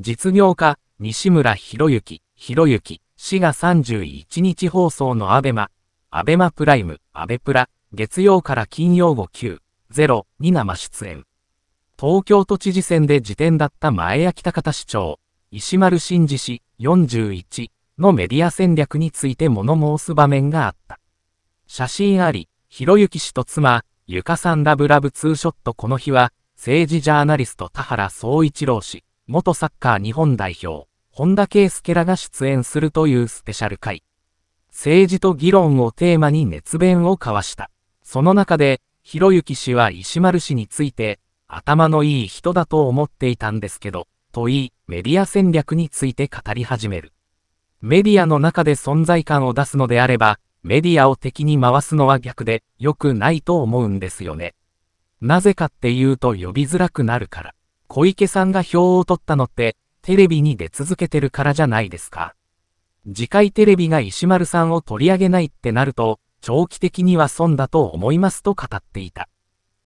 実業家、西村博之、博之、氏が31日放送のアベマ、アベマプライム、アベプラ、月曜から金曜後9、0に生出演。東京都知事選で時点だった前焼高田市長、石丸真二氏41のメディア戦略について物申す場面があった。写真あり、ひろゆき氏と妻、ゆかさんラブラブツーショットこの日は、政治ジャーナリスト田原総一郎氏、元サッカー日本代表、本田圭介らが出演するというスペシャル回。政治と議論をテーマに熱弁を交わした。その中で、ひろゆき氏は石丸氏について、頭のいい人だと思っていたんですけど、と言い、メディア戦略について語り始める。メディアの中で存在感を出すのであれば、メディアを敵に回すのは逆で、良くないと思うんですよね。なぜかっていうと呼びづらくなるから。小池さんが票を取ったのって、テレビに出続けてるからじゃないですか。次回テレビが石丸さんを取り上げないってなると、長期的には損だと思いますと語っていた。